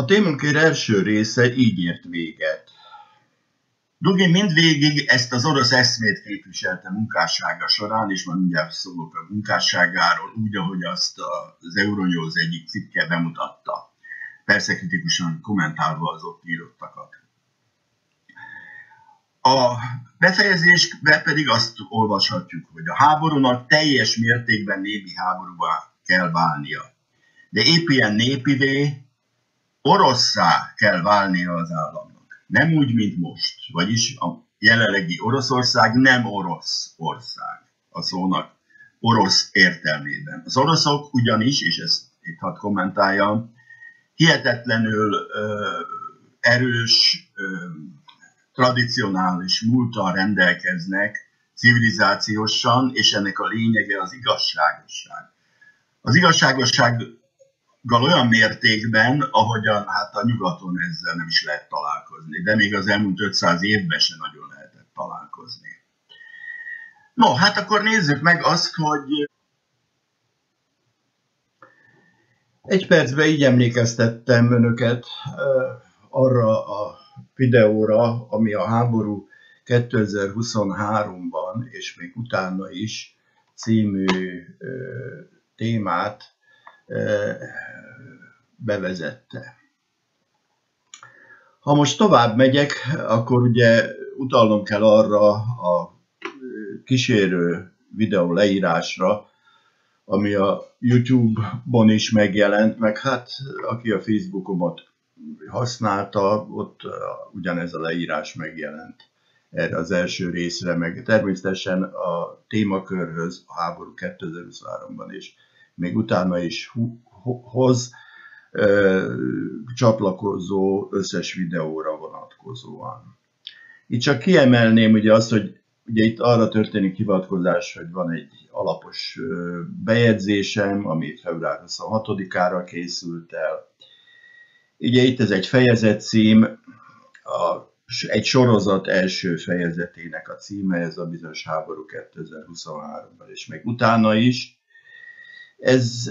A témunkér első része így ért véget. Dugin mindvégig ezt az orosz eszmét képviselte munkássága során, és már mindjárt szólok a munkásságáról, úgy, ahogy azt az Euronews egyik cikke bemutatta. Persze kritikusan kommentálva az ott írottakat. A befejezésben pedig azt olvashatjuk, hogy a háborúnak teljes mértékben népi háborúvá kell válnia. De épp ilyen népivé orosszá kell válnia az államnak. Nem úgy, mint most. Vagyis a jelenlegi Oroszország nem orosz ország a szónak orosz értelmében. Az oroszok ugyanis, és ezt itt hadd kommentáljam, hihetetlenül ö, erős, ö, tradicionális múltal rendelkeznek civilizációsan, és ennek a lényege az igazságosság. Az igazságossággal olyan mértékben, ahogyan hát a nyugaton ezzel nem is lehet találkozni, de még az elmúlt 500 évben sem nagyon lehetett találkozni. No, hát akkor nézzük meg azt, hogy egy percben így emlékeztettem önöket arra a videóra, ami a háború 2023-ban és még utána is című témát bevezette. Ha most tovább megyek, akkor ugye utalnom kell arra a kísérő videó leírásra, ami a YouTube-on is megjelent, meg hát aki a Facebookomat használta, ott ugyanez a leírás megjelent erre az első részre, meg természetesen a témakörhöz a háború 2023-ban is, még utána is hoz csatlakozó összes videóra vonatkozóan. Itt csak kiemelném ugye azt, hogy ugye itt arra történik hivatkozás, hogy van egy alapos bejegyzésem, ami február 26-ára készült el, Ugye itt ez egy fejezet cím, a, egy sorozat első fejezetének a címe, ez a bizonyos háború 2023-ban, és még utána is. Ez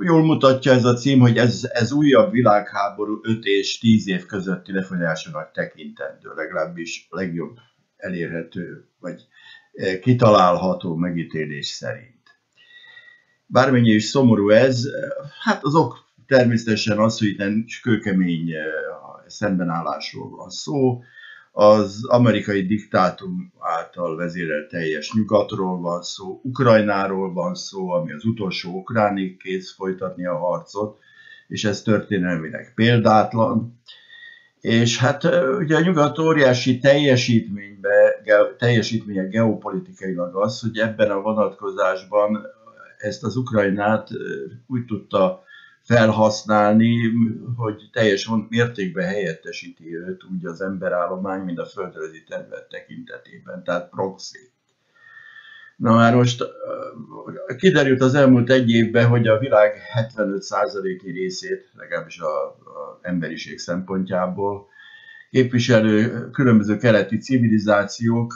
jól mutatja ez a cím, hogy ez, ez újabb világháború 5 és 10 év közötti lefolyásának tekintendő, legalábbis legjobb elérhető, vagy kitalálható megítélés szerint. Bármennyi is szomorú ez, hát azok Természetesen az, hogy itt kőkemény szembenállásról van szó, az amerikai diktátum által vezérelt teljes nyugatról van szó, Ukrajnáról van szó, ami az utolsó ukránig kész folytatni a harcot, és ez történelmileg példátlan. És hát ugye a nyugat óriási teljesítménybe, teljesítménye geopolitikailag az, hogy ebben a vonatkozásban ezt az Ukrajnát úgy tudta felhasználni, hogy teljes mértékben helyettesíti őt úgy az emberállomány, mint a földrajzi terület tekintetében, tehát proxy. Na már most kiderült az elmúlt egy évben, hogy a világ 75%-i részét, legalábbis az emberiség szempontjából képviselő különböző keleti civilizációk,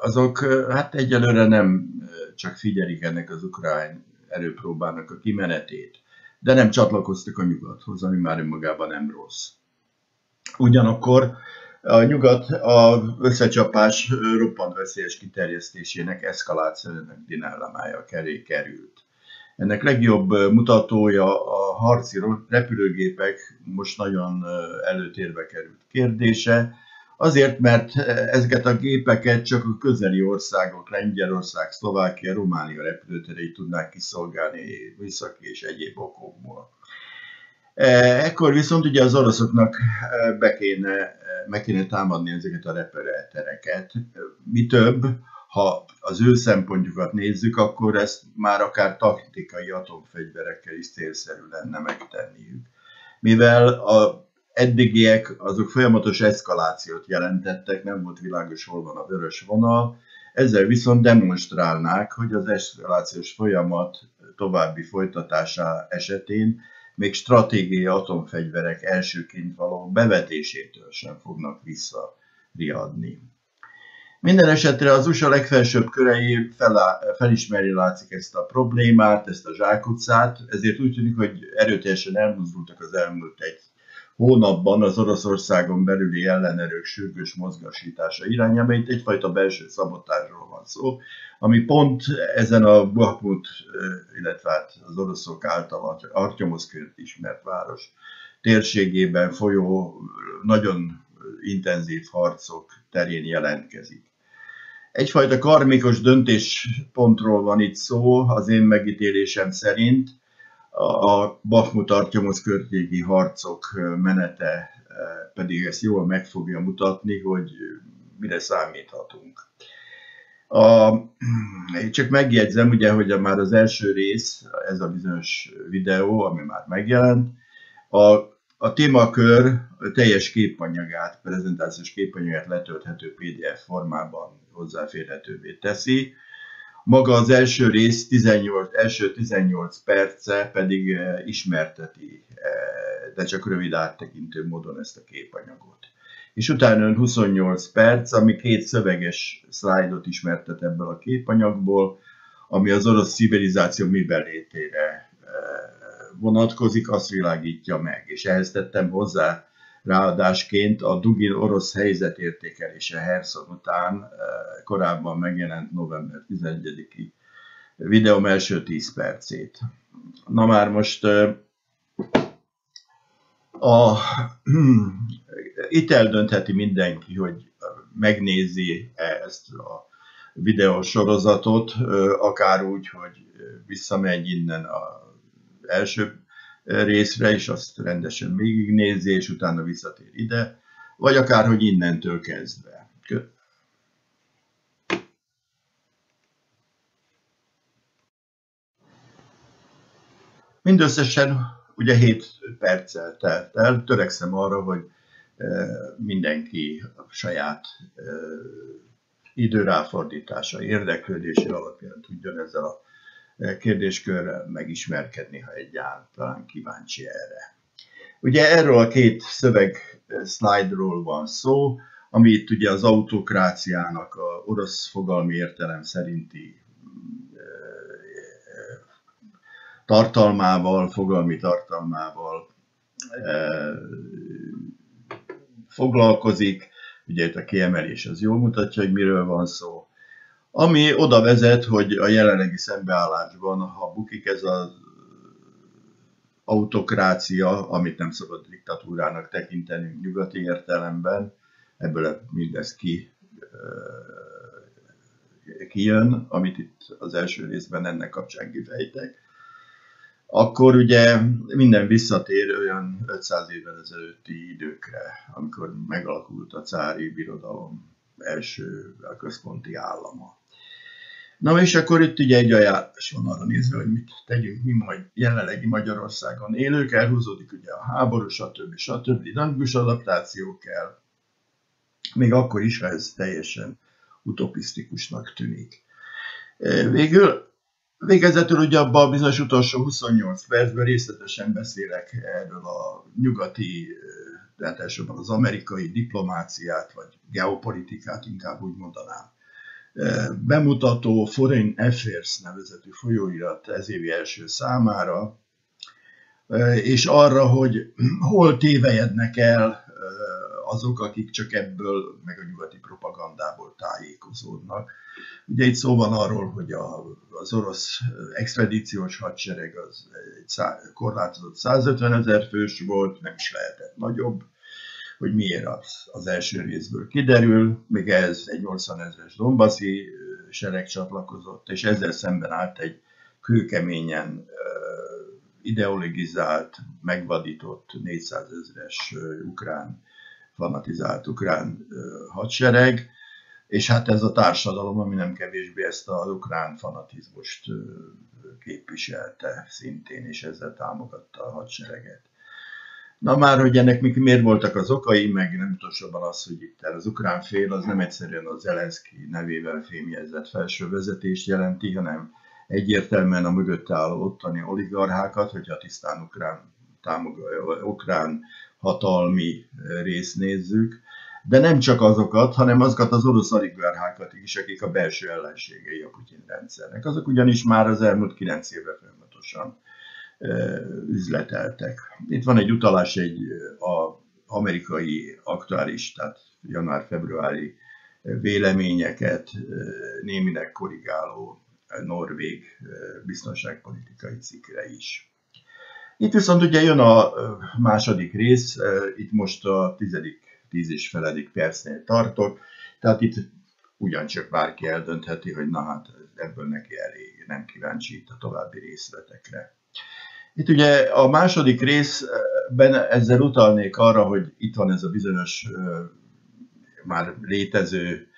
azok hát egyelőre nem csak figyelik ennek az ukrán erőpróbának a kimenetét, de nem csatlakoztak a nyugathoz, ami már önmagában nem rossz. Ugyanakkor a nyugat a összecsapás roppant veszélyes kiterjesztésének, eszkalációjának dilemmája keré került. Ennek legjobb mutatója a harci repülőgépek most nagyon előtérbe került kérdése, Azért, mert ezeket a gépeket csak a közeli országok, Lengyelország, Szlovákia, Románia repülőterei tudnák kiszolgálni visszaki és egyéb okokból. Ekkor viszont ugye az oroszoknak be kéne, meg kéne támadni ezeket a repülőtereket. Mi több, ha az ő szempontjukat nézzük, akkor ezt már akár taktikai atomfegyverekkel is célszerű lenne megtenniük. Mivel a eddigiek azok folyamatos eszkalációt jelentettek, nem volt világos, hol van a vörös vonal, ezzel viszont demonstrálnák, hogy az eszkalációs folyamat további folytatása esetén még stratégiai atomfegyverek elsőként való bevetésétől sem fognak visszariadni. Minden esetre az USA legfelsőbb körei fel, felismeri látszik ezt a problémát, ezt a zsákutcát, ezért úgy tűnik, hogy erőteljesen elmozdultak az elmúlt egy hónapban az Oroszországon belüli ellenerők sürgős mozgasítása irányába. Itt egyfajta belső szabotásról van szó, ami pont ezen a Bakhmut, illetve hát az oroszok által Artyomoszkört ismert város térségében folyó nagyon intenzív harcok terén jelentkezik. Egyfajta karmikus döntéspontról van itt szó, az én megítélésem szerint, a Bakhmut Artyomosz körtégi harcok menete pedig ezt jól meg fogja mutatni, hogy mire számíthatunk. A, csak megjegyzem, ugye, hogy már az első rész, ez a bizonyos videó, ami már megjelent, a, a témakör teljes képanyagát, prezentációs képanyagát letölthető PDF formában hozzáférhetővé teszi. Maga az első rész, 18, első 18 perce pedig eh, ismerteti, eh, de csak rövid áttekintő módon ezt a képanyagot. És utána 28 perc, ami két szöveges szlájdot ismertet ebből a képanyagból, ami az orosz civilizáció mibelétére eh, vonatkozik, azt világítja meg. És ehhez tettem hozzá Ráadásként a Dugin orosz helyzetértékelése Herson után eh, korábban megjelent november 11-i videóm első 10 percét. Na már most eh, a, itt eldöntheti mindenki, hogy megnézi ezt a videósorozatot, eh, akár úgy, hogy visszamegy innen az első részre, és azt rendesen végignézi, és utána visszatér ide, vagy akár, hogy innentől kezdve. Mindösszesen ugye 7 perccel telt el, törekszem arra, hogy mindenki a saját időráfordítása, érdeklődési alapján tudjon ezzel a kérdéskörrel megismerkedni, ha egyáltalán kíváncsi erre. Ugye erről a két szöveg szlájdról van szó, ami itt ugye az autokráciának a orosz fogalmi értelem szerinti tartalmával, fogalmi tartalmával foglalkozik. Ugye itt a kiemelés az jól mutatja, hogy miről van szó. Ami oda vezet, hogy a jelenlegi szembeállásban, ha bukik ez az autokrácia, amit nem szabad diktatúrának tekinteni nyugati értelemben, ebből mindez ki, kijön, amit itt az első részben ennek kapcsán kifejtek, akkor ugye minden visszatér olyan 500 évvel ezelőtti időkre, amikor megalakult a cári birodalom első a központi állama. Na és akkor itt ugye egy ajánlás van arra nézve, hogy mit tegyünk mi majd jelenlegi Magyarországon élők, elhúzódik ugye a háború, stb. stb. dinamikus adaptáció kell, még akkor is, ha ez teljesen utopisztikusnak tűnik. E, végül, végezetül ugye abban a bizonyos utolsó 28 percben részletesen beszélek erről a nyugati, tehát elsősorban az amerikai diplomáciát, vagy geopolitikát inkább úgy mondanám bemutató Foreign Affairs nevezetű folyóirat ez évi első számára, és arra, hogy hol tévejednek el azok, akik csak ebből, meg a nyugati propagandából tájékozódnak. Ugye itt szó van arról, hogy a, az orosz expedíciós hadsereg az egy korlátozott 150 ezer fős volt, nem is lehetett nagyobb, hogy miért az, az első részből kiderül, még ez egy 80 ezeres Dombaszi sereg csatlakozott, és ezzel szemben állt egy kőkeményen ideologizált, megvadított 400 ezeres ukrán, fanatizált ukrán hadsereg, és hát ez a társadalom, ami nem kevésbé ezt az ukrán fanatizmust képviselte szintén, és ezzel támogatta a hadsereget. Na már, hogy ennek miért voltak az okai, meg nem utolsóban az, hogy itt az ukrán fél az nem egyszerűen az Zelenszky nevével fémjezett felső vezetést jelenti, hanem egyértelműen a mögötte álló ottani oligarchákat, hogyha tisztán ukrán, támog, ukrán hatalmi részt nézzük, de nem csak azokat, hanem azokat az orosz oligarchákat is, akik a belső ellenségei a Putyin rendszernek. Azok ugyanis már az elmúlt kilenc évben folyamatosan üzleteltek. Itt van egy utalás egy a amerikai aktuális, tehát január-februári véleményeket némileg korrigáló norvég biztonságpolitikai cikkre is. Itt viszont ugye jön a második rész, itt most a tizedik, tíz és feledik percnél tartok, tehát itt ugyancsak bárki eldöntheti, hogy na hát ebből neki elég, nem kíváncsi itt a további részletekre. Itt ugye a második részben ezzel utalnék arra, hogy itt van ez a bizonyos már létező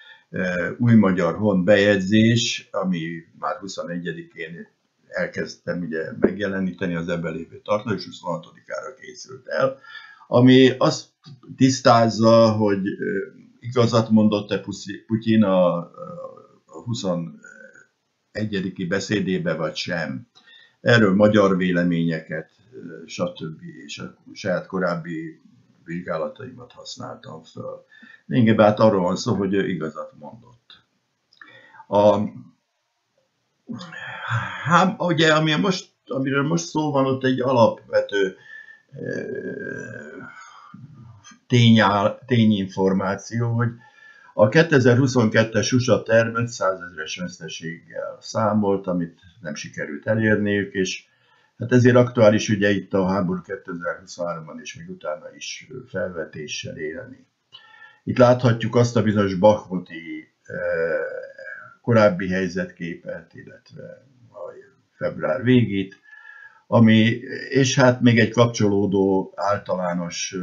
új magyar hon bejegyzés, ami már 21-én elkezdtem ugye megjeleníteni az ebben lévő tartalmat, és 26-ára készült el, ami azt tisztázza, hogy igazat mondott-e Putyin a 21. beszédébe, vagy sem. Erről magyar véleményeket, stb. és a saját korábbi vizsgálataimat használtam föl. Lényegében arról van szó, hogy ő igazat mondott. A, hát, ugye, ami most, amiről most szó van, ott egy alapvető tényál, tényinformáció, hogy a 2022-es USA termet 100 ezeres veszteséggel számolt, amit nem sikerült elérniük, és hát ezért aktuális ugye itt a háború 2023-ban és még utána is felvetéssel élni. Itt láthatjuk azt a bizonyos Bakhmuti korábbi helyzetképet, illetve a február végét, ami, és hát még egy kapcsolódó általános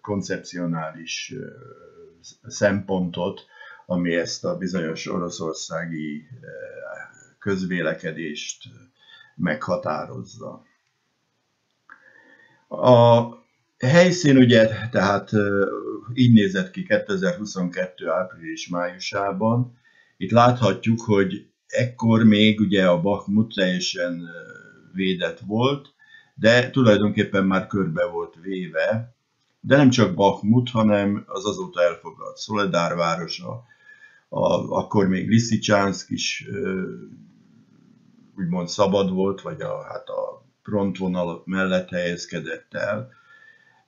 koncepcionális szempontot, ami ezt a bizonyos oroszországi közvélekedést meghatározza. A helyszín ugye, tehát így nézett ki 2022. április-májusában. Itt láthatjuk, hogy ekkor még ugye a Bakhmut teljesen védett volt, de tulajdonképpen már körbe volt véve, de nem csak Bakhmut, hanem az azóta elfoglalt Szoledár városa, a, akkor még Lisicsánszk is úgymond szabad volt, vagy a, hát a frontvonal mellett helyezkedett el.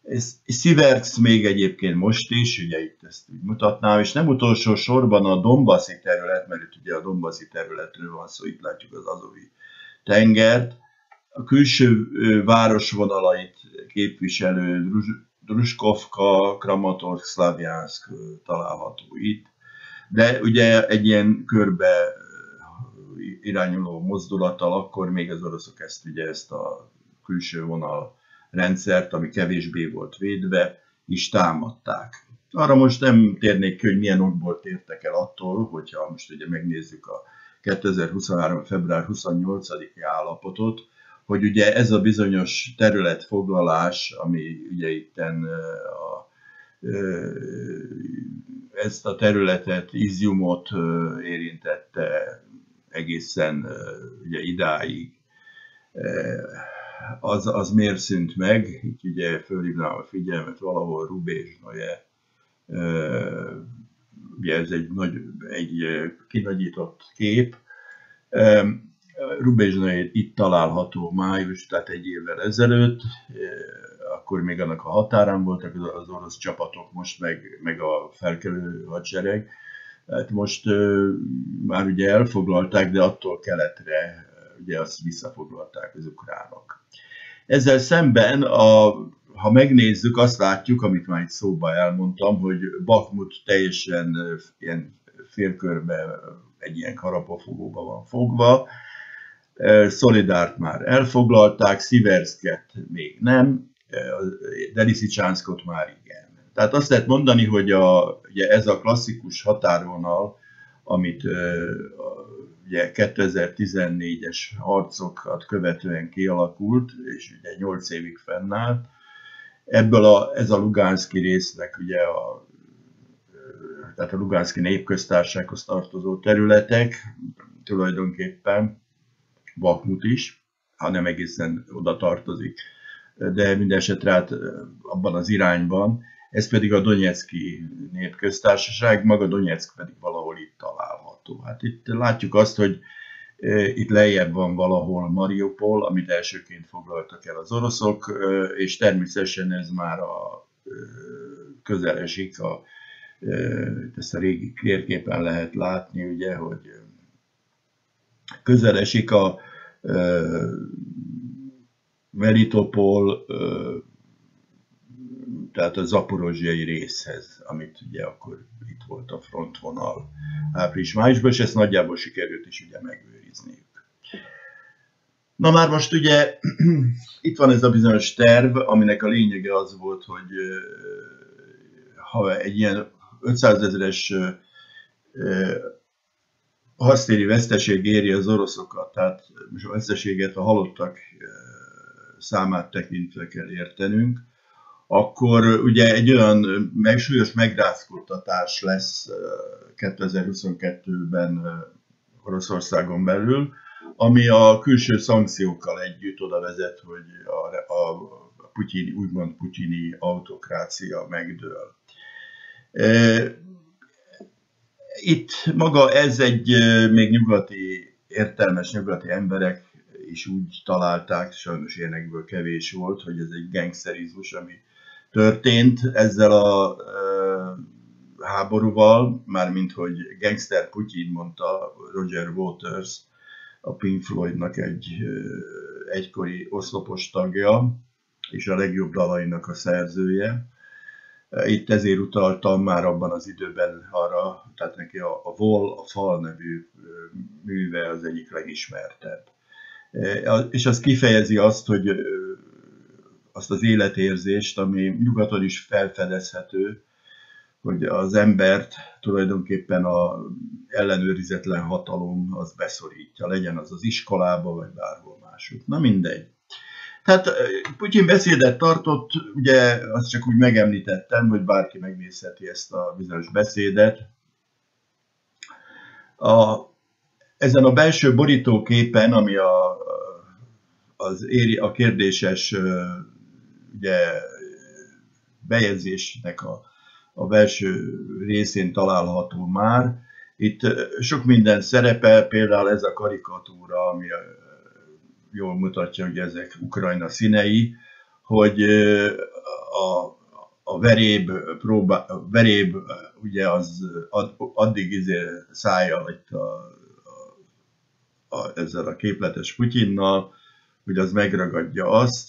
Ez, Sziverc még egyébként most is, ugye itt ezt úgy mutatnám, és nem utolsó sorban a Dombaszi terület, mert itt ugye a Dombaszi területről van szó, itt látjuk az Azovi tengert, a külső városvonalait képviselő Druskovka, Kramatorsk, Szlavjánszk található itt, de ugye egy ilyen körbe irányuló mozdulattal akkor még az oroszok ezt ugye ezt a külső vonal rendszert, ami kevésbé volt védve, is támadták. Arra most nem térnék ki, hogy milyen okból tértek el attól, hogyha most ugye megnézzük a 2023. február 28-i állapotot, hogy ugye ez a bizonyos területfoglalás, ami ugye itten a, ezt a területet, Iziumot érintette egészen ugye idáig, az, az miért szűnt meg? Itt ugye fölhívnám a figyelmet valahol Rubézsnoje, ugye ez egy, nagy, egy kinagyított kép, Rubézsnoje itt található május, tehát egy évvel ezelőtt, akkor még annak a határán voltak az orosz csapatok, most meg, meg a felkelő hadsereg. Hát most már ugye elfoglalták, de attól keletre ugye azt visszafoglalták az ukránok. Ezzel szemben, a, ha megnézzük, azt látjuk, amit már itt szóba elmondtam, hogy Bakmut teljesen ilyen félkörbe egy ilyen karapafogóba van fogva, Szolidárt már elfoglalták, Sziverszket még nem, Delisicsánszkot már igen. Tehát azt lehet mondani, hogy a, ugye ez a klasszikus határvonal, amit ugye 2014-es harcokat követően kialakult, és ugye 8 évig fennállt, ebből a, ez a Lugánszki résznek ugye a, tehát a Lugánszki népköztársághoz tartozó területek tulajdonképpen Bakmut is, ha nem egészen oda tartozik, de minden esetre hát abban az irányban ez pedig a Donetszki népköztársaság, maga Donetsk pedig valahol itt található. Hát itt látjuk azt, hogy itt lejjebb van valahol Mariupol, amit elsőként foglaltak el az oroszok, és természetesen ez már a közel esik, a, ezt a régi kérképen lehet látni, ugye, hogy közel a Melitopol, tehát a zaporozsiai részhez, amit ugye akkor itt volt a frontvonal április-májusban, és ezt nagyjából sikerült is ugye megőrizniük. Na már most ugye itt van ez a bizonyos terv, aminek a lényege az volt, hogy ha egy ilyen 500 ezeres harctéri veszteség éri az oroszokat, tehát most a veszteséget a halottak számát tekintve kell értenünk, akkor ugye egy olyan megsúlyos megrázkódtatás lesz 2022-ben Oroszországon belül, ami a külső szankciókkal együtt oda vezet, hogy a, a, a putyini, úgymond putyini autokrácia megdől. Itt maga ez egy még nyugati, értelmes nyugati emberek is úgy találták, sajnos ilyenekből kevés volt, hogy ez egy gangsterizmus, ami történt ezzel a háborúval, mármint hogy gangster Putyin mondta Roger Waters, a Pink Floydnak egy egykori oszlopos tagja, és a legjobb dalainak a szerzője. Itt ezért utaltam már abban az időben arra, tehát neki a, a Vol, a Fal nevű műve az egyik legismertebb. És az kifejezi azt, hogy azt az életérzést, ami nyugaton is felfedezhető, hogy az embert tulajdonképpen a ellenőrizetlen hatalom az beszorítja, legyen az az iskolába, vagy bárhol máshogy. Na mindegy. Tehát Putyin beszédet tartott, ugye azt csak úgy megemlítettem, hogy bárki megnézheti ezt a bizonyos beszédet. A, ezen a belső borítóképen, ami a, az éri, a kérdéses ugye, bejegyzésnek a, a belső részén található már. Itt sok minden szerepel, például ez a karikatúra, ami jól mutatja, hogy ezek Ukrajna színei, hogy a, a veréb, próbál, a veréb ugye az ad, addig izé szájjal itt a, a, a, ezzel a képletes Putyinnal, hogy az megragadja azt,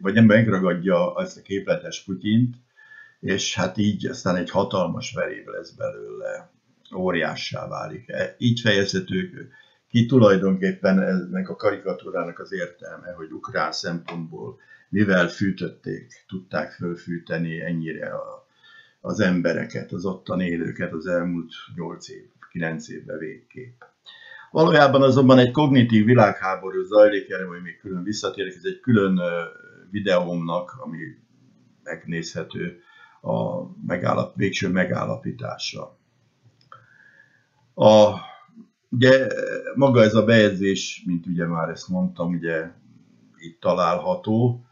vagy nem megragadja azt a képletes Putyint, és hát így aztán egy hatalmas veréb lesz belőle, óriássá válik. E, így fejezhető ki tulajdonképpen ennek a karikatúrának az értelme, hogy ukrán szempontból mivel fűtötték, tudták fölfűteni ennyire a, az embereket, az ottan élőket az elmúlt 8 év, 9 évben végképp. Valójában azonban egy kognitív világháború zajlik, erre majd még külön visszatérek, ez egy külön videómnak, ami megnézhető a megállap, végső megállapítása. A, ugye maga ez a bejegyzés, mint ugye már ezt mondtam, ugye itt található,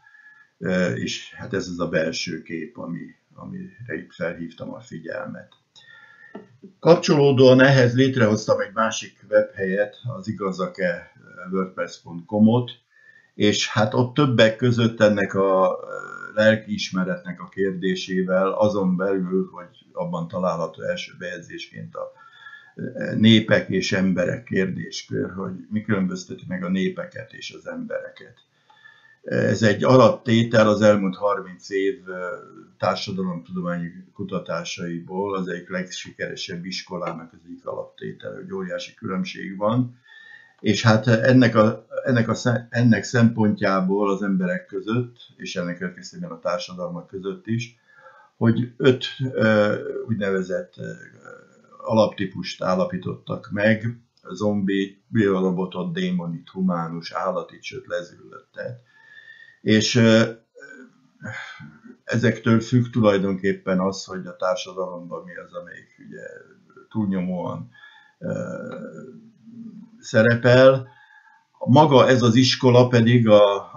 és hát ez az a belső kép, ami, amire itt felhívtam a figyelmet. Kapcsolódóan ehhez létrehoztam egy másik webhelyet, az igazake wordpress.com-ot, és hát ott többek között ennek a lelkiismeretnek a kérdésével, azon belül, hogy abban található első bejegyzésként a népek és emberek kérdéskör, hogy mi különbözteti meg a népeket és az embereket. Ez egy alaptétel az elmúlt 30 év társadalomtudományi kutatásaiból, az egyik legsikeresebb iskolának az egyik alaptétel, hogy óriási különbség van. És hát ennek, a, ennek, a, ennek szempontjából az emberek között, és ennek következtében a társadalmak között is, hogy öt úgynevezett alaptípust állapítottak meg, zombi, biorobotot, démonit, humánus, állatit, sőt lezüllöttet. És ezektől függ tulajdonképpen az, hogy a társadalomban mi az, amelyik ugye túlnyomóan szerepel. Maga ez az iskola pedig a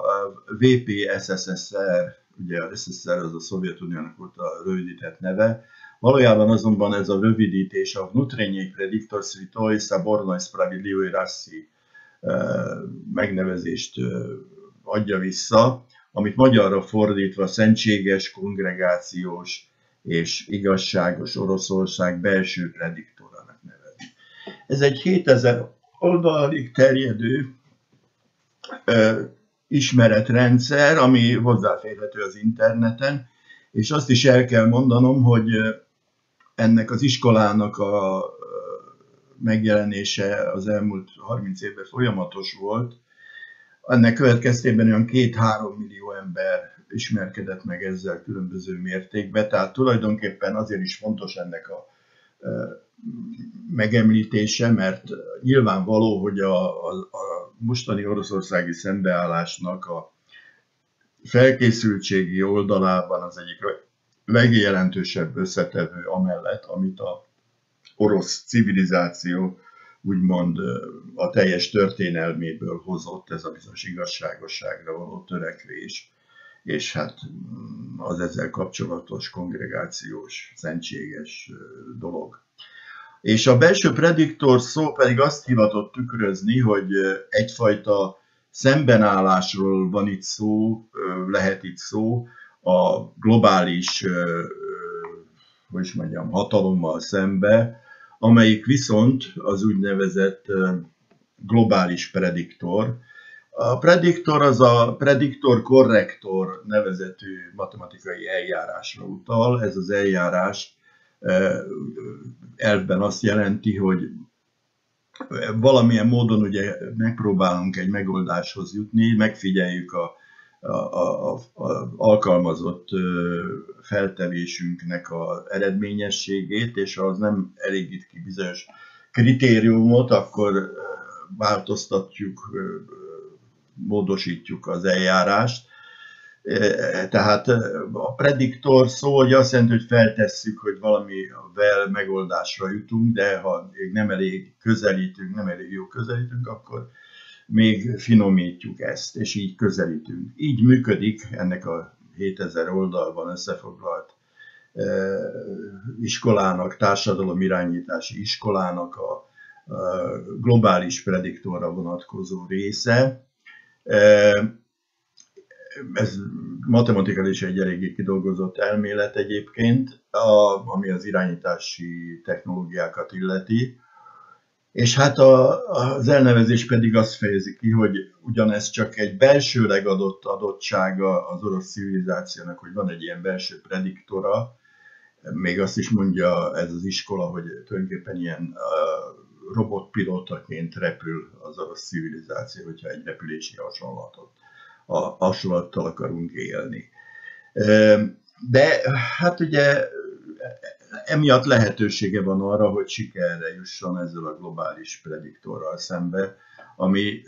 VPSSSR, ugye a SSSR az a Szovjetuniónak volt a rövidített neve, valójában azonban ez a rövidítés a Vnutrenyi Prediktor Svitoi Sabornoi Spravidlivoi Rassi megnevezést adja vissza, amit magyarra fordítva szentséges, kongregációs és igazságos Oroszország belső prediktorának nevezi. Ez egy 7000 oldalig terjedő ö, ismeretrendszer, ami hozzáférhető az interneten, és azt is el kell mondanom, hogy ennek az iskolának a megjelenése az elmúlt 30 évben folyamatos volt. Ennek következtében olyan két-három millió ember ismerkedett meg ezzel különböző mértékben, tehát tulajdonképpen azért is fontos ennek a megemlítése, mert nyilvánvaló, hogy a, a, a mostani oroszországi szembeállásnak a felkészültségi oldalában az egyik legjelentősebb összetevő amellett, amit a orosz civilizáció úgymond a teljes történelméből hozott ez a bizonyos igazságosságra való törekvés, és hát mm, az ezzel kapcsolatos kongregációs, szentséges dolog. És a belső prediktor szó pedig azt hivatott tükrözni, hogy egyfajta szembenállásról van itt szó, lehet itt szó, a globális, hogy is mondjam, hatalommal szembe, amelyik viszont az úgynevezett globális prediktor. A prediktor az a prediktor-korrektor nevezetű matematikai eljárásra utal. Ez az eljárás elvben azt jelenti, hogy valamilyen módon ugye megpróbálunk egy megoldáshoz jutni, megfigyeljük a, a, a, a alkalmazott feltevésünknek az eredményességét, és ha az nem elégít ki bizonyos kritériumot, akkor változtatjuk, módosítjuk az eljárást. Tehát a prediktor szó, hogy azt jelenti, hogy feltesszük, hogy valamivel megoldásra jutunk, de ha még nem elég közelítünk, nem elég jó közelítünk, akkor még finomítjuk ezt, és így közelítünk. Így működik ennek a 7000 oldalban összefoglalt iskolának, társadalomirányítási iskolának a globális prediktorra vonatkozó része. Ez matematikailag is egy eléggé kidolgozott elmélet egyébként, ami az irányítási technológiákat illeti. És hát a, az elnevezés pedig azt fejezi ki, hogy ugyanez csak egy belsőleg adott adottsága az orosz civilizációnak, hogy van egy ilyen belső prediktora, még azt is mondja ez az iskola, hogy tulajdonképpen ilyen robotpilotaként repül az orosz civilizáció, hogyha egy repülési hasonlatot, a hasonlattal akarunk élni. De hát ugye emiatt lehetősége van arra, hogy sikerre jusson ezzel a globális prediktorral szembe, ami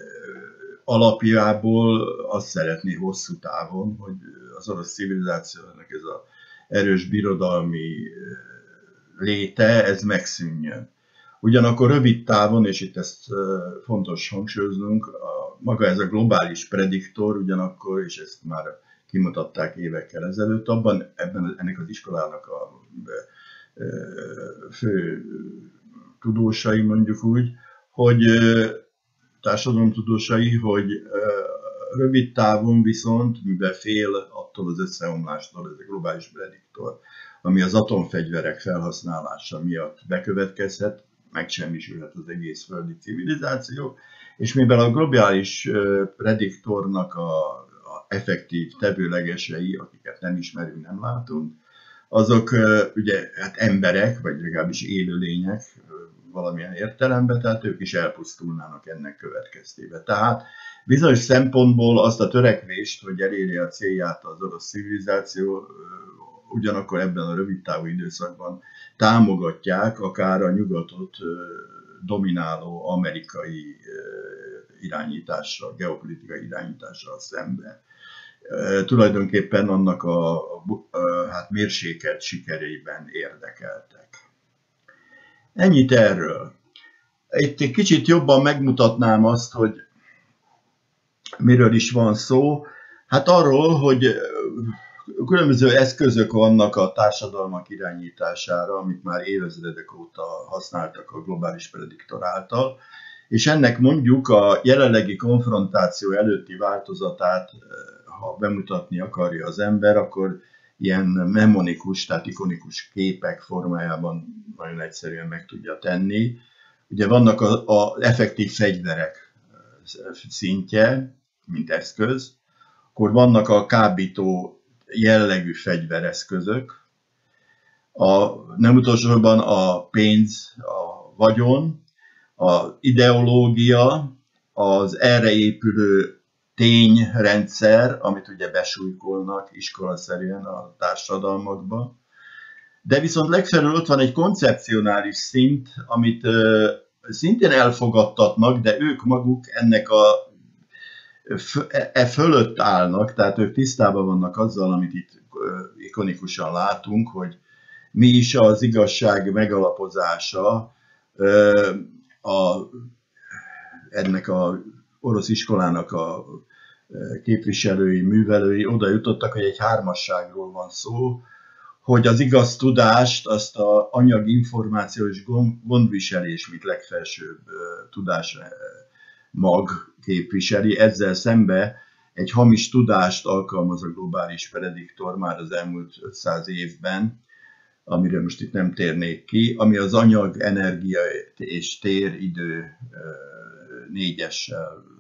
alapjából azt szeretné hosszú távon, hogy az orosz civilizációnak ez az erős birodalmi léte, ez megszűnjön. Ugyanakkor rövid távon, és itt ezt fontos hangsúlyoznunk, a, maga ez a globális prediktor ugyanakkor, és ezt már kimutatták évekkel ezelőtt, abban ebben ennek az iskolának a fő tudósai, mondjuk úgy, hogy társadalomtudósai, hogy rövid távon viszont, mivel fél attól az összeomlástól, ez a globális prediktor, ami az atomfegyverek felhasználása miatt bekövetkezhet, megsemmisülhet az egész földi civilizáció, és mivel a globális prediktornak a, a effektív tevőlegesei, akiket nem ismerünk, nem látunk, azok ugye hát emberek, vagy legalábbis élőlények valamilyen értelemben, tehát ők is elpusztulnának ennek következtében. Tehát bizonyos szempontból azt a törekvést, hogy elérje a célját az orosz civilizáció, ugyanakkor ebben a rövid távú időszakban támogatják akár a nyugatot domináló amerikai irányítással, geopolitikai irányítással szemben tulajdonképpen annak a, a hát mérsékelt sikerében érdekeltek. Ennyit erről. Itt egy kicsit jobban megmutatnám azt, hogy miről is van szó. Hát arról, hogy különböző eszközök vannak a társadalmak irányítására, amit már évezredek óta használtak a globális prediktor által, és ennek mondjuk a jelenlegi konfrontáció előtti változatát, ha bemutatni akarja az ember, akkor ilyen memonikus, tehát ikonikus képek formájában nagyon egyszerűen meg tudja tenni. Ugye vannak az effektív fegyverek szintje, mint eszköz, akkor vannak a kábító jellegű fegyvereszközök, a, nem utolsóban a pénz, a vagyon, a ideológia, az erre épülő tényrendszer, amit ugye besújkolnak iskolaszerűen a társadalmakba. De viszont legfelül ott van egy koncepcionális szint, amit szintén elfogadtatnak, de ők maguk ennek a e fölött állnak, tehát ők tisztában vannak azzal, amit itt ikonikusan látunk, hogy mi is az igazság megalapozása a, ennek a orosz iskolának a képviselői, művelői oda jutottak, hogy egy hármasságról van szó, hogy az igaz tudást, azt a anyagi és gondviselés, mint legfelsőbb tudás mag képviseli, ezzel szembe egy hamis tudást alkalmaz a globális prediktor már az elmúlt 500 évben, amire most itt nem térnék ki, ami az anyag, energia és tér idő négyessel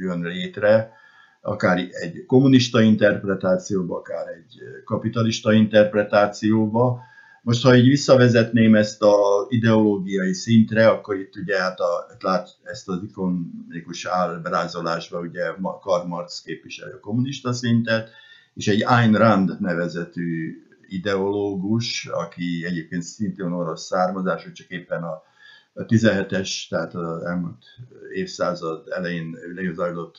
jön létre, akár egy kommunista interpretációba, akár egy kapitalista interpretációba. Most, ha így visszavezetném ezt a ideológiai szintre, akkor itt ugye hát a, hát lát ezt az ikonikus ábrázolásban ugye Karl Marx képviseli a kommunista szintet, és egy Ayn Rand nevezetű ideológus, aki egyébként szintén orosz származású, csak éppen a, a 17-es, tehát az elmúlt évszázad elején lezajlott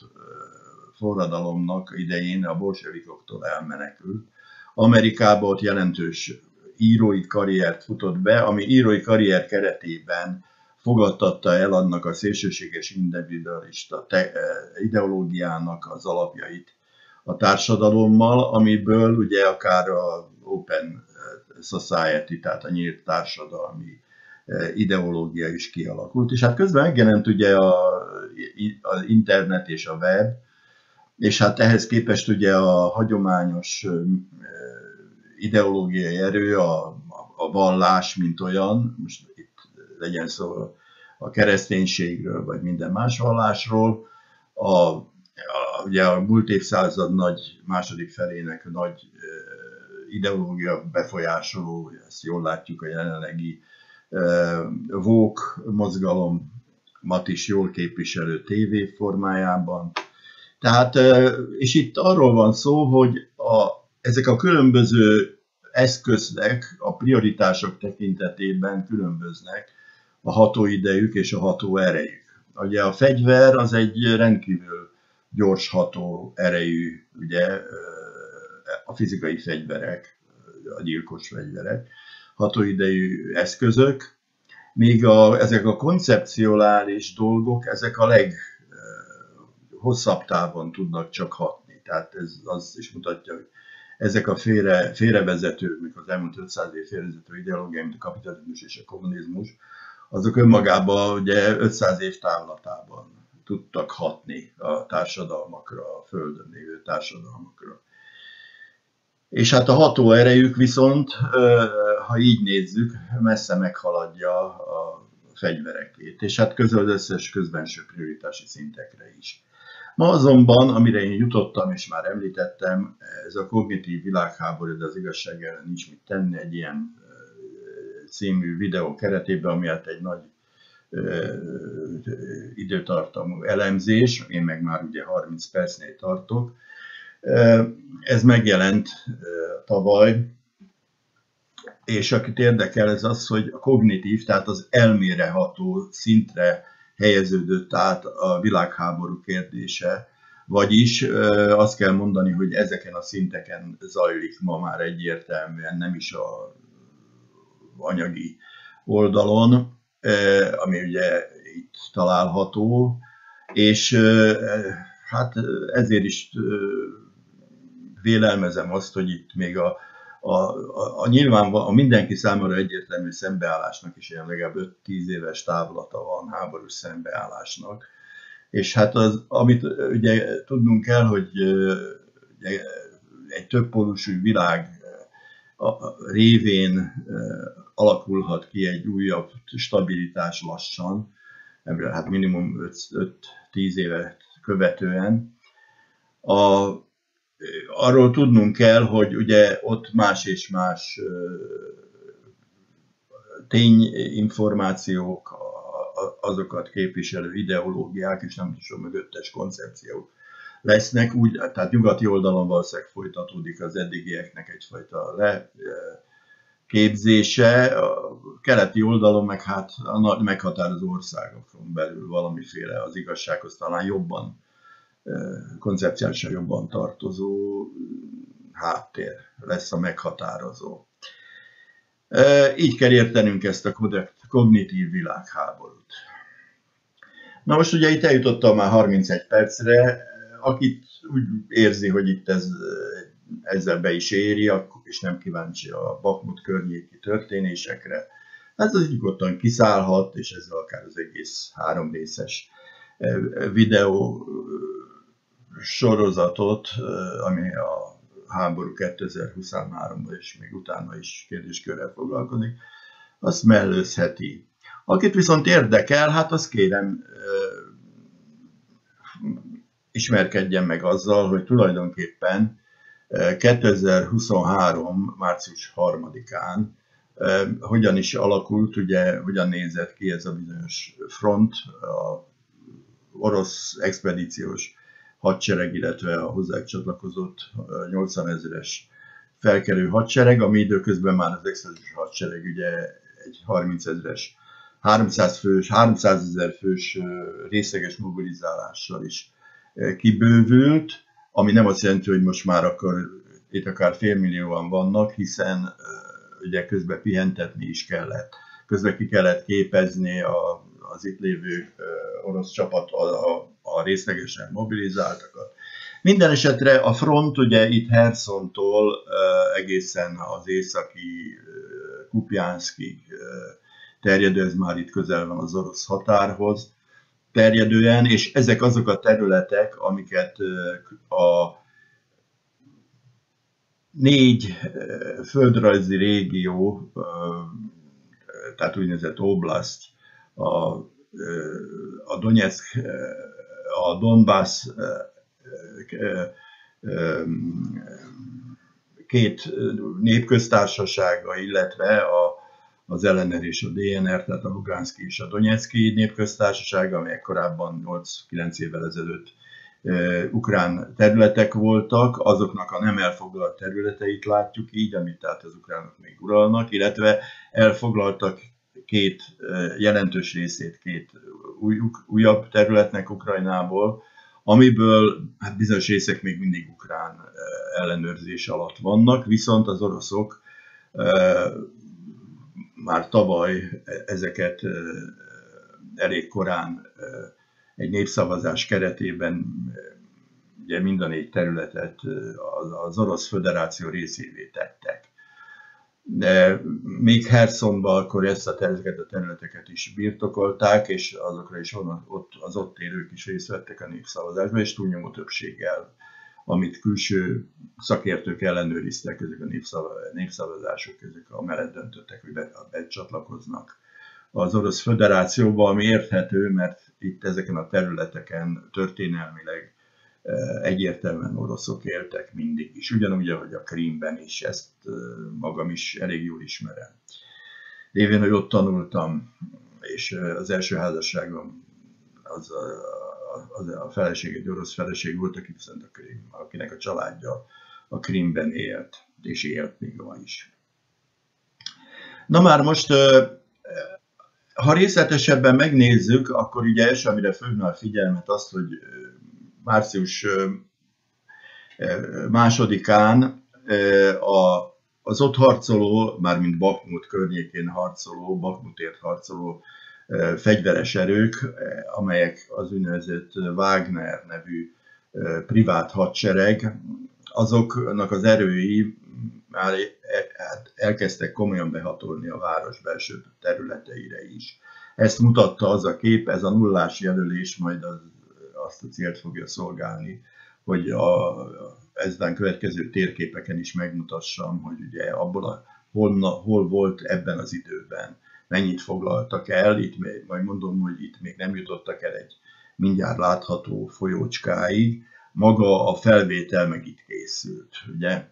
forradalomnak idején a bolsevikoktól elmenekült. Amerikában ott jelentős írói karriert futott be, ami írói karrier keretében fogadtatta el annak a szélsőséges individualista ideológiának az alapjait a társadalommal, amiből ugye akár a Open Society, tehát a nyílt társadalmi ideológia is kialakult. És hát közben megjelent ugye a, az internet és a web, és hát ehhez képest ugye a hagyományos ideológiai erő, a, a vallás, mint olyan, most itt legyen szó a kereszténységről, vagy minden más vallásról, a, a, ugye a múlt évszázad nagy, második felének nagy ideológia befolyásoló, ezt jól látjuk a jelenlegi vók mozgalomat is jól képviselő TV formájában. Tehát, és itt arról van szó, hogy a, ezek a különböző eszköznek a prioritások tekintetében különböznek a hatóidejük és a ható erejük. Ugye a fegyver az egy rendkívül gyors ható erejű, ugye a fizikai fegyverek, a gyilkos fegyverek, hatóidejű eszközök, míg a, ezek a koncepcionális dolgok, ezek a leghosszabb távon tudnak csak hatni. Tehát ez az is mutatja, hogy ezek a félre, félrevezető, mikor az elmúlt 500 év félrevezető ideológiai, mint a kapitalizmus és a kommunizmus, azok önmagában ugye 500 év távlatában tudtak hatni a társadalmakra, a Földön lévő társadalmakra. És hát a ható erejük viszont, ha így nézzük, messze meghaladja a fegyverekét, és hát közöl az összes közbenső prioritási szintekre is. Ma azonban, amire én jutottam, és már említettem, ez a kognitív világháború, de az igazság ellen nincs mit tenni egy ilyen című videó keretében, ami hát egy nagy időtartamú elemzés, én meg már ugye 30 percnél tartok, ez megjelent tavaly, és akit érdekel ez az, hogy a kognitív, tehát az elméreható szintre helyeződött át a világháború kérdése, vagyis azt kell mondani, hogy ezeken a szinteken zajlik ma már egyértelműen, nem is a anyagi oldalon, ami ugye itt található, és hát ezért is vélelmezem azt, hogy itt még a, a, a, a nyilván a mindenki számára egyértelmű szembeállásnak is ilyen legalább 5-10 éves távlata van háborús szembeállásnak. És hát az, amit ugye tudnunk kell, hogy ugye, egy többpólusú világ révén alakulhat ki egy újabb stabilitás lassan, hát minimum 5-10 évet követően. A, arról tudnunk kell, hogy ugye ott más és más tényinformációk, azokat képviselő ideológiák és nem tudom, mögöttes koncepciók lesznek, úgy, tehát nyugati oldalon valószínűleg folytatódik az eddigieknek egyfajta le, képzése, a keleti oldalon meg hát a meghatározó országokon belül valamiféle az igazsághoz talán jobban, koncepciálisan jobban tartozó háttér lesz a meghatározó. Így kell értenünk ezt a kognitív világháborút. Na most ugye itt eljutottam már 31 percre, akit úgy érzi, hogy itt ez, ezzel be is éri, és nem kíváncsi a Bakmut környéki történésekre, hát az nyugodtan kiszállhat, és ezzel akár az egész három részes videó sorozatot, ami a háború 2023-ban és még utána is kérdéskörrel foglalkozik, azt mellőzheti. Akit viszont érdekel, hát azt kérem ismerkedjen meg azzal, hogy tulajdonképpen 2023. március 3-án hogyan is alakult, ugye hogyan nézett ki ez a bizonyos front, a orosz expedíciós hadsereg, illetve a hozzá csatlakozott 80 ezeres felkelő hadsereg, ami időközben már az expedíciós hadsereg ugye egy 30 ezeres 300 fős, 300 ezer fős részleges mobilizálással is kibővült, ami nem azt jelenti, hogy most már akkor itt akár félmillióan vannak, hiszen ugye közben pihentetni is kellett. Közben ki kellett képezni a, az itt lévő orosz csapat a, a, a részlegesen mobilizáltakat. Minden esetre a front ugye itt Hersontól egészen az északi Kupjánszkig terjedő, ez már itt közel van az orosz határhoz, terjedően, és ezek azok a területek, amiket a négy földrajzi régió, tehát úgynevezett oblast, a, a Donetsk, a Donbass két népköztársasága, illetve a az LNR és a DNR, tehát a Luganszki és a Donetszki népköztársaság, amelyek korábban 8-9 évvel ezelőtt e, ukrán területek voltak, azoknak a nem elfoglalt területeit látjuk így, amit tehát az ukránok még uralnak, illetve elfoglaltak két e, jelentős részét két új, újabb területnek Ukrajnából, amiből hát bizonyos részek még mindig ukrán e, ellenőrzés alatt vannak, viszont az oroszok már tavaly ezeket elég korán egy népszavazás keretében ugye mind a négy területet az Orosz Föderáció részévé tettek. De még Hersonban akkor ezt a területeket, a területeket is birtokolták, és azokra is ott, az ott élők is részt vettek a népszavazásban, és túlnyomó többséggel amit külső szakértők ellenőriztek, ezek a népszavazások, ezek a mellett döntöttek, hogy becsatlakoznak. Az Orosz Föderációba, ami érthető, mert itt ezeken a területeken történelmileg egyértelműen oroszok éltek mindig is, ugyanúgy, ahogy a Krímben is, ezt magam is elég jól ismerem. Lévén, hogy ott tanultam, és az első házasságom az az a feleség egy orosz feleség volt, aki viszont a Krím, akinek a családja a Krímben élt, és élt még ma is. Na már most, ha részletesebben megnézzük, akkor ugye első, amire főnő a figyelmet azt, hogy március másodikán a, az ott harcoló, mármint Bakmut környékén harcoló, Bakmutért harcoló fegyveres erők, amelyek az úgynevezett Wagner nevű privát hadsereg, azoknak az erői már hát elkezdtek komolyan behatolni a város belső területeire is. Ezt mutatta az a kép, ez a nullás jelölés majd az, azt a célt fogja szolgálni, hogy a, ezben következő térképeken is megmutassam, hogy ugye abból a, hol, hol volt ebben az időben, mennyit foglaltak el, itt még, majd mondom, hogy itt még nem jutottak el egy mindjárt látható folyócskáig, maga a felvétel meg itt készült, ugye.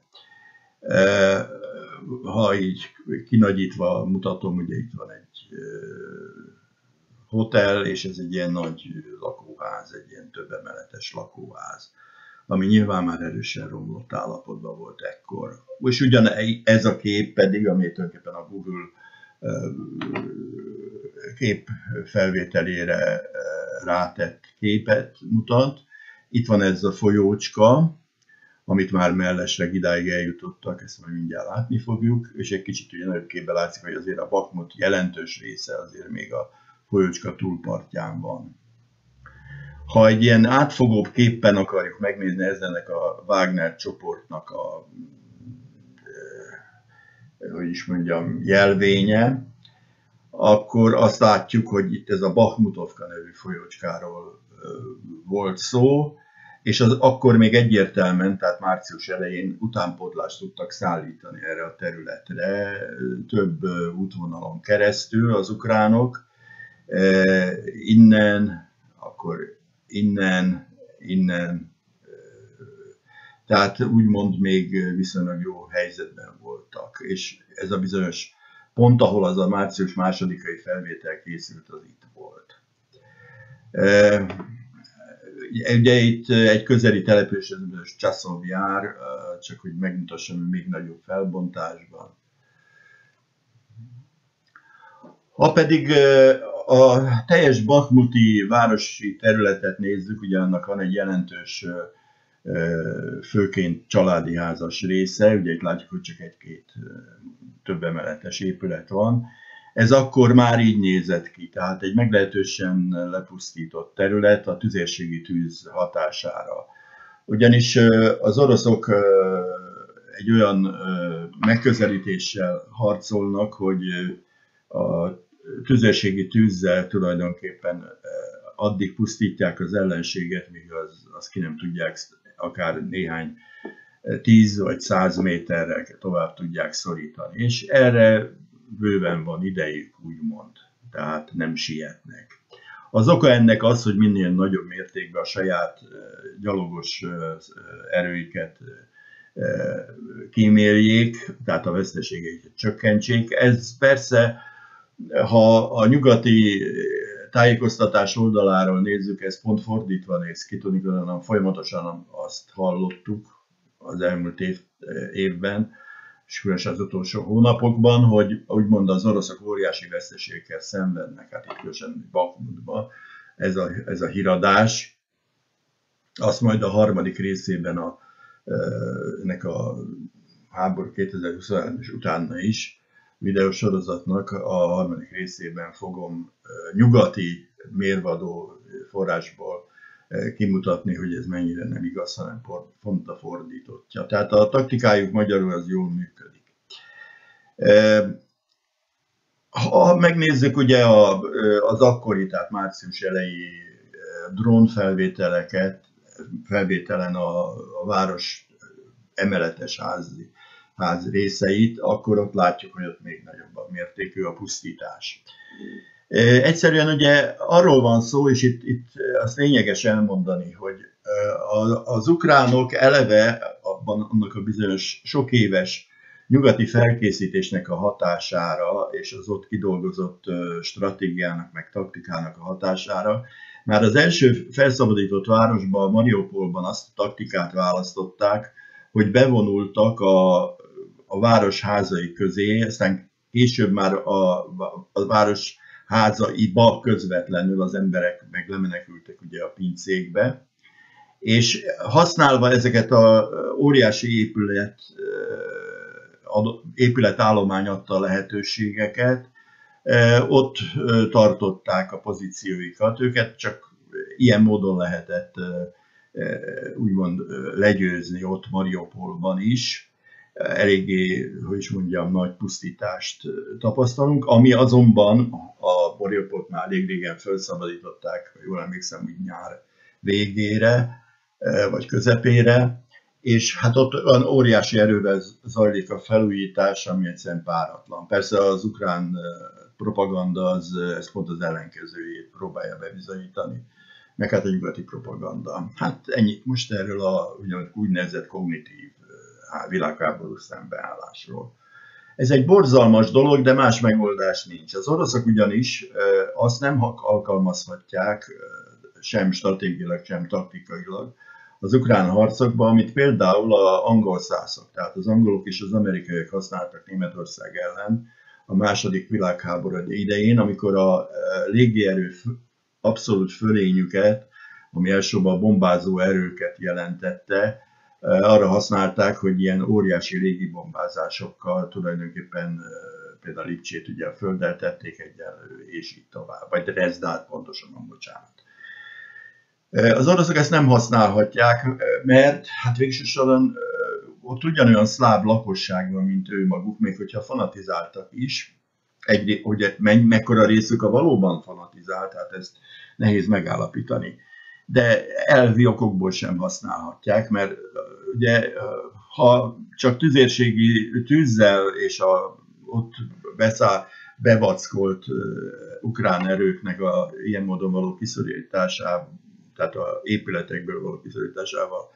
E, ha így kinagyítva mutatom, ugye itt van egy e, hotel, és ez egy ilyen nagy lakóház, egy ilyen több emeletes lakóház, ami nyilván már erősen romlott állapotban volt ekkor. És ugyan ez a kép pedig, ami tulajdonképpen a Google kép felvételére rátett képet mutat. Itt van ez a folyócska, amit már mellesleg idáig eljutottak, ezt majd mindjárt látni fogjuk, és egy kicsit ugye nagyobb képben látszik, hogy azért a Bakmut jelentős része azért még a folyócska túlpartján van. Ha egy ilyen átfogóbb képpen akarjuk megnézni ezenek a Wagner csoportnak a, hogy is mondjam, jelvénye, akkor azt látjuk, hogy itt ez a Bachmutovka nevű folyócskáról volt szó, és az akkor még egyértelműen, tehát március elején utánpótlást tudtak szállítani erre a területre, több útvonalon keresztül az ukránok, innen, akkor innen, innen, tehát úgymond még viszonylag jó helyzetben voltak, és ez a bizonyos pont ahol az a március másodikai felvétel készült, az itt volt. Ugye itt egy közeli település, ez Csaszov jár, csak hogy megmutassam még nagyobb felbontásban. Ha pedig a teljes Bakmuti városi területet nézzük, ugye annak van egy jelentős főként családi házas része, ugye itt látjuk, hogy csak egy-két több emeletes épület van. Ez akkor már így nézett ki, tehát egy meglehetősen lepusztított terület a tüzérségi tűz hatására. Ugyanis az oroszok egy olyan megközelítéssel harcolnak, hogy a tüzérségi tűzzel tulajdonképpen addig pusztítják az ellenséget, míg az, az ki nem tudják akár néhány tíz vagy száz méterre tovább tudják szorítani. És erre bőven van idejük, úgymond, tehát nem sietnek. Az oka ennek az, hogy minél nagyobb mértékben a saját gyalogos erőiket kíméljék, tehát a veszteségeiket csökkentsék. Ez persze, ha a nyugati tájékoztatás oldaláról nézzük, ez pont fordítva néz ki, tudni, hanem folyamatosan azt hallottuk, az elmúlt év, évben, és különösen az utolsó hónapokban, hogy úgymond az oroszok óriási veszteségekkel szenvednek, hát itt különösen Bakmutban ez a, ez a híradás. Azt majd a harmadik részében a, ennek a háború 2021 és utána is videósorozatnak a harmadik részében fogom nyugati mérvadó forrásból kimutatni, hogy ez mennyire nem igaz, hanem pont a fordítottja. Tehát a taktikájuk magyarul az jól működik. Ha megnézzük ugye az akkori, tehát március elejé drónfelvételeket, felvételen a, a város emeletes házi, ház részeit, akkor ott látjuk, hogy ott még nagyobb a mértékű a pusztítás. Egyszerűen ugye arról van szó, és itt, itt azt lényeges elmondani, hogy az ukránok eleve abban annak a bizonyos sok éves nyugati felkészítésnek a hatására, és az ott kidolgozott stratégiának, meg taktikának a hatására, már az első felszabadított városban, Mariupolban azt a taktikát választották, hogy bevonultak a, a város házai közé, aztán később már a, a város házaiba közvetlenül az emberek meg lemenekültek ugye a pincékbe, és használva ezeket a óriási épület, épületállomány adta lehetőségeket, ott tartották a pozícióikat, őket csak ilyen módon lehetett úgymond legyőzni ott Mariupolban is. Eléggé, hogy is mondjam, nagy pusztítást tapasztalunk, ami azonban a Mariupolt már elég régen felszabadították, ha jól emlékszem, úgy nyár végére, vagy közepére, és hát ott olyan óriási erővel zajlik a felújítás, ami egyszerűen páratlan. Persze az ukrán propaganda az, ez pont az ellenkezőjét próbálja bebizonyítani, meg hát a nyugati propaganda. Hát ennyit most erről a úgynevezett kognitív világháború szembeállásról. Ez egy borzalmas dolog, de más megoldás nincs. Az oroszok ugyanis azt nem alkalmazhatják sem stratégiailag, sem taktikailag, az ukrán harcokban, amit például a angol szászok, tehát az angolok és az amerikaiak használtak Németország ellen a második világháború idején, amikor a légierő abszolút fölényüket, ami elsősorban a bombázó erőket jelentette, arra használták, hogy ilyen óriási légibombázásokkal tulajdonképpen például Lipcsét ugye a földdel tették egyenlő, és így tovább, vagy Dresdát pontosan, bocsánat. Az oroszok ezt nem használhatják, mert hát végső soron ott ugyanolyan szláv lakosság van, mint ő maguk, még hogyha fanatizáltak is. Egy, hogy mekkora részük a valóban fanatizált, tehát ezt nehéz megállapítani. De elvi okokból sem használhatják, mert ugye ha csak tüzérségi tűzzel és a ott beszáll, bevackolt ukrán erőknek a ilyen módon való kiszorításában tehát a épületekből való kiszorításával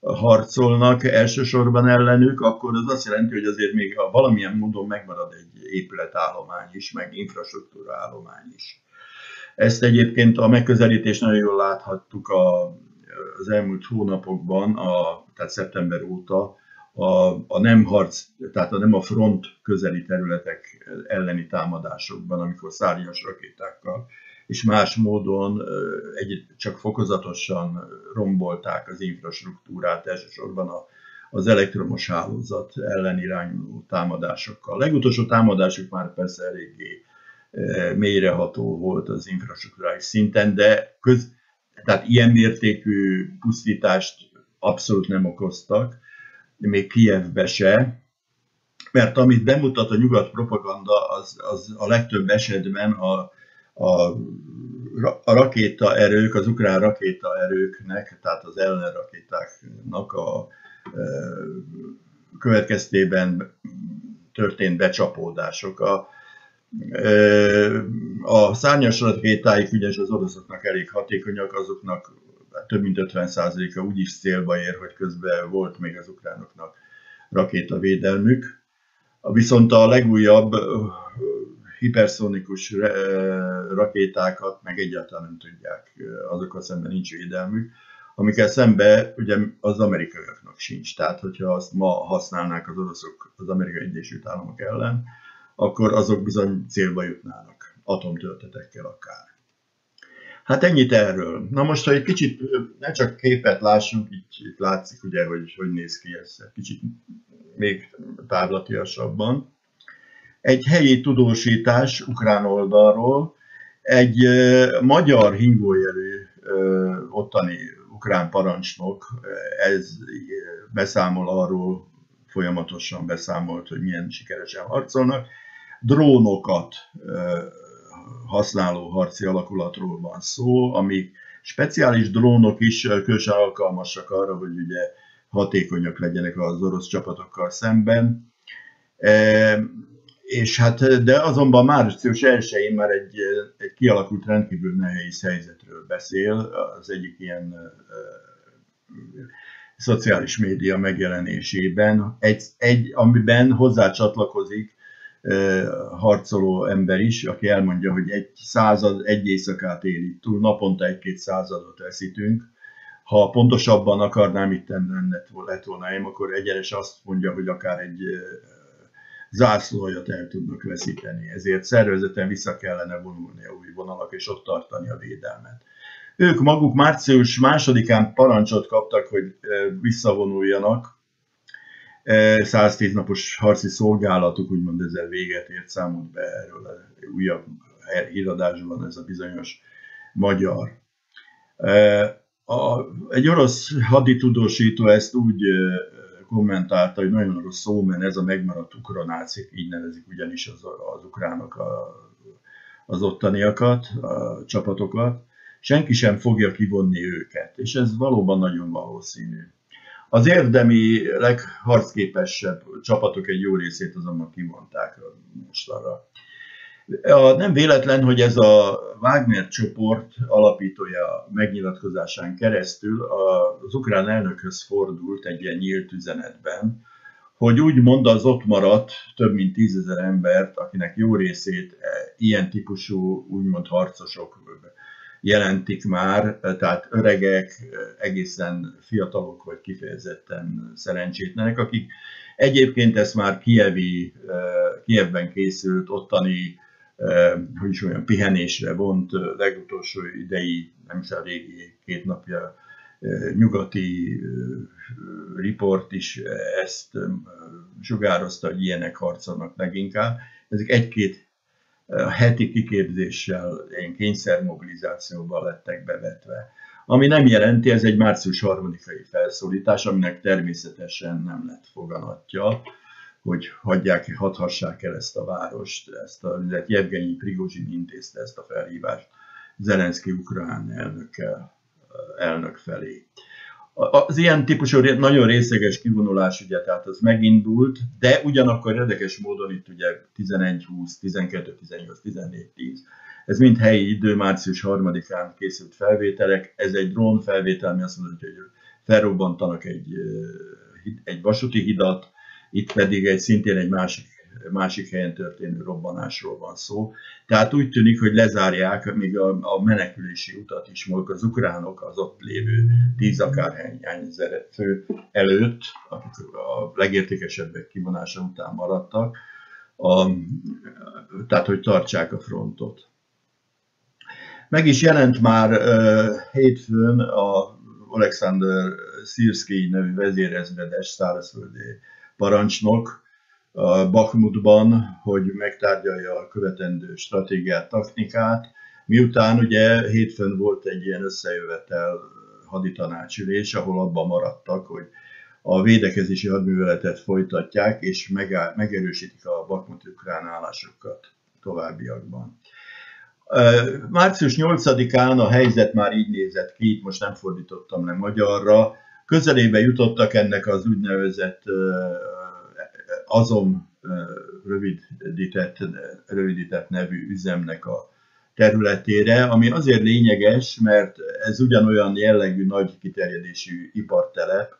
harcolnak elsősorban ellenük, akkor az azt jelenti, hogy azért még valamilyen módon megmarad egy épületállomány is, meg infrastruktúra állomány is. Ezt egyébként a megközelítés nagyon jól láthattuk a, az elmúlt hónapokban, a, tehát szeptember óta, a, a nem harc, tehát a nem a front közeli területek elleni támadásokban, amikor szárnyas rakétákkal és más módon egy, csak fokozatosan rombolták az infrastruktúrát, elsősorban a, az elektromos hálózat ellen irányuló támadásokkal. A legutolsó támadásuk már persze eléggé mélyreható volt az infrastruktúrális szinten, de köz, tehát ilyen mértékű pusztítást abszolút nem okoztak, még Kievbe se, mert amit bemutat a nyugat propaganda, az, az a legtöbb esetben a, a, a rakétaerők, az ukrán rakétaerőknek, tehát az ellenrakétáknak a e, következtében történt becsapódások. A, a szárnyas rakétáik ugyanis az oroszoknak elég hatékonyak, azoknak több mint 50%-a úgyis célba ér, hogy közben volt még az ukránoknak rakétavédelmük. Viszont a legújabb hiperszonikus rakétákat meg egyáltalán nem tudják, azokkal szemben nincs védelmük, amikkel szembe ugye az amerikaiaknak sincs. Tehát, hogyha azt ma használnák az oroszok az Amerikai Egyesült Államok ellen, akkor azok bizony célba jutnának, atomtöltetekkel akár. Hát ennyit erről. Na most, ha egy kicsit ne csak képet lássunk, itt, itt látszik ugye, hogy hogy néz ki ez, kicsit még távlatiasabban egy helyi tudósítás ukrán oldalról, egy magyar hívójelű ottani ukrán parancsnok, ez beszámol arról, folyamatosan beszámolt, hogy milyen sikeresen harcolnak. Drónokat használó harci alakulatról van szó, ami speciális drónok is különösen alkalmasak arra, hogy ugye hatékonyak legyenek az orosz csapatokkal szemben. És hát, de azonban március 1-én már egy, egy kialakult rendkívül nehéz helyzetről beszél, az egyik ilyen uh, szociális média megjelenésében, egy, egy, amiben hozzá csatlakozik uh, harcoló ember is, aki elmondja, hogy egy század, egy éjszakát éli túl, naponta egy-két századot veszítünk. Ha pontosabban akarnám itt lett volna én, akkor egyenes azt mondja, hogy akár egy zászlójat el tudnak veszíteni. Ezért szervezeten vissza kellene vonulni a új vonalak, és ott tartani a védelmet. Ők maguk március másodikán parancsot kaptak, hogy visszavonuljanak. 110 napos harci szolgálatuk, úgymond ezzel véget ért, számolt be erről a újabb híradásban ez a bizonyos magyar. a, egy orosz haditudósító ezt úgy kommentálta, hogy nagyon rossz szó, mert ez a megmaradt ukronácik, így nevezik ugyanis az, az ukránok a, az ottaniakat, a csapatokat, senki sem fogja kivonni őket, és ez valóban nagyon valószínű. Az érdemi legharcképesebb csapatok egy jó részét azonban kimondták mostanra. Nem véletlen, hogy ez a Wagner csoport alapítója megnyilatkozásán keresztül az ukrán elnökhöz fordult egy ilyen nyílt üzenetben, hogy úgy mond az ott maradt több mint tízezer embert, akinek jó részét e, ilyen típusú úgymond harcosok jelentik már, tehát öregek, egészen fiatalok vagy kifejezetten szerencsétlenek, akik egyébként ezt már Kievi, e, Kievben készült ottani hogy is olyan pihenésre vont legutolsó idei, nem is a régi két napja nyugati riport is ezt sugározta, hogy ilyenek harcolnak leginkább. Ezek egy-két heti kiképzéssel, ilyen kényszermobilizációval lettek bevetve. Ami nem jelenti, ez egy március 3-ai felszólítás, aminek természetesen nem lett foganatja hogy hagyják, hadhassák el ezt a várost, ezt a, Jevgenyi Prigozsin intézte ezt a felhívást Zelenszky ukrán elnökkel, elnök felé. Az ilyen típusú nagyon részeges kivonulás ugye, tehát az megindult, de ugyanakkor érdekes módon itt ugye 11, 20, 12, 18, 14, 10, ez mind helyi idő, március 3-án készült felvételek, ez egy drón felvétel, ami azt mondja, hogy felrobbantanak egy, egy vasúti hidat, itt pedig egy szintén egy másik, másik helyen történő robbanásról van szó. Tehát úgy tűnik, hogy lezárják még a, a menekülési utat is, mondjuk az ukránok az ott lévő tíz akárhány fő előtt, akik a legértékesebbek kivonása után maradtak, a, tehát hogy tartsák a frontot. Meg is jelent már uh, hétfőn a Alexander Szirszki nevű vezérezredes szárazföldi parancsnok Bakhmutban, hogy megtárgyalja a követendő stratégiát, technikát, miután ugye hétfőn volt egy ilyen összejövetel haditanácsülés, ahol abban maradtak, hogy a védekezési hadműveletet folytatják, és megerősítik a Bakhmut ukrán állásokat továbbiakban. Március 8-án a helyzet már így nézett ki, most nem fordítottam le magyarra, közelébe jutottak ennek az úgynevezett azon rövidített, rövidített nevű üzemnek a területére, ami azért lényeges, mert ez ugyanolyan jellegű nagy kiterjedésű ipartelep,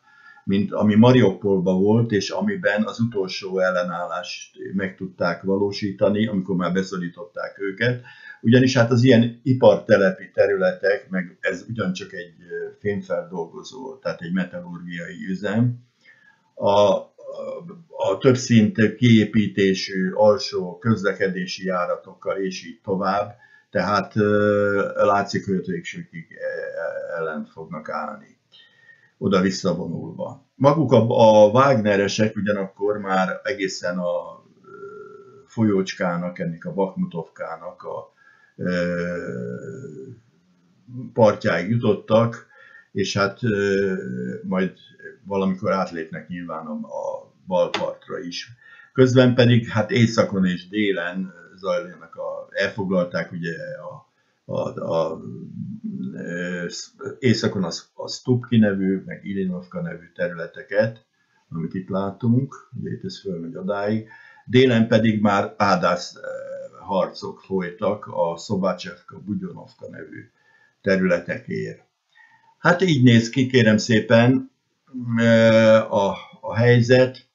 mint ami Mariupolban volt, és amiben az utolsó ellenállást meg tudták valósítani, amikor már beszorították őket. Ugyanis hát az ilyen ipartelepi területek, meg ez ugyancsak egy fémfeldolgozó, tehát egy metallurgiai üzem, a, a többszint kiépítésű alsó közlekedési járatokkal, és így tovább, tehát látszik, hogy végsőkig ellen fognak állni, oda visszavonulva. Maguk a, a Wagneresek ugyanakkor már egészen a folyócskának, ennek a Bakmutovkának a partjáig jutottak, és hát majd valamikor átlépnek nyilván a, a bal partra is. Közben pedig hát északon és délen zajlanak a, elfoglalták ugye a, a, a, északon az, a Stupki nevű, meg Ilinovka nevű területeket, amit itt látunk, ugye itt fölmegy odáig. Délen pedig már ádász harcok folytak a Szobácsevka, Budyonovka nevű területekért. Hát így néz ki, kérem szépen, a, a helyzet.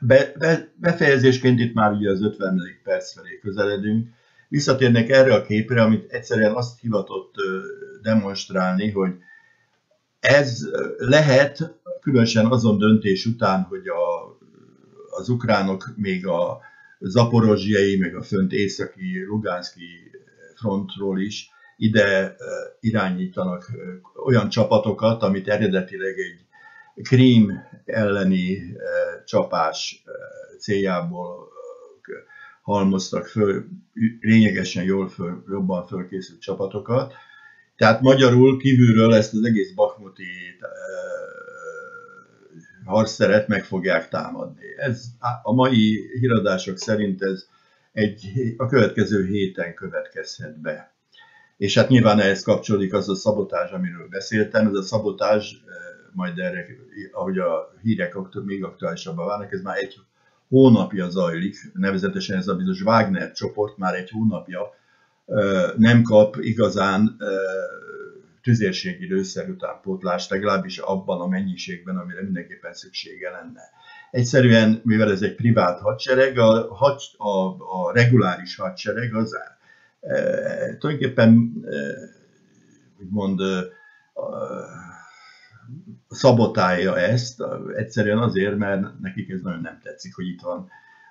Be, be, befejezésként itt már ugye az 50. perc felé közeledünk. Visszatérnek erre a képre, amit egyszerűen azt hivatott demonstrálni, hogy ez lehet, különösen azon döntés után, hogy a, az ukránok még a zaporozsiai, meg a fönt északi, Lugánszki frontról is ide irányítanak olyan csapatokat, amit eredetileg egy Krím elleni csapás céljából halmoztak föl lényegesen jól föl, jobban fölkészült csapatokat, Tehát magyarul kívülről ezt az egész Bakmuti harcteret meg fogják támadni. Ez a mai híradások szerint ez egy, a következő héten következhet be. És hát nyilván ehhez kapcsolódik az a szabotás, amiről beszéltem. Ez a szabotás, majd erre, ahogy a hírek még aktuálisabbá válnak, ez már egy hónapja zajlik, nevezetesen ez a bizonyos Wagner csoport már egy hónapja nem kap igazán tüzérségi lőszer utánpótlást, legalábbis abban a mennyiségben, amire mindenképpen szüksége lenne. Egyszerűen, mivel ez egy privát hadsereg, a, had, a, a reguláris hadsereg az tulajdonképpen úgymond szabotálja ezt, egyszerűen azért, mert nekik ez nagyon nem tetszik, hogy itt van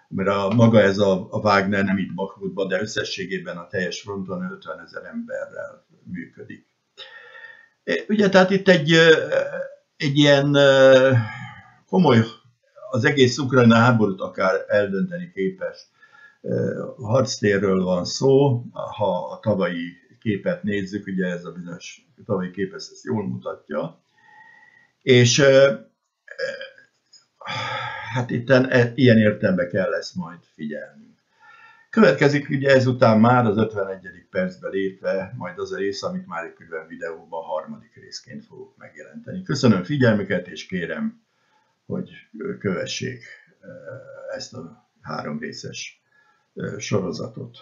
mert a, maga ez a, a Wagner nem itt Bakhmutban, de összességében a teljes fronton 50 ezer emberrel működik. Ugye, tehát itt egy, egy ilyen komoly, az egész ukrajna háborút akár eldönteni képes harctérről van szó, ha a tavalyi képet nézzük, ugye ez a bizonyos tavalyi kép ezt jól mutatja. És hát itt e, ilyen értelemben kell lesz majd figyelnünk. Következik ugye ezután már az 51. percbe lépve majd az a rész, amit már egy külön videóban a harmadik részként fogok megjelenteni. Köszönöm figyelmüket, és kérem, hogy kövessék ezt a három részes sorozatot.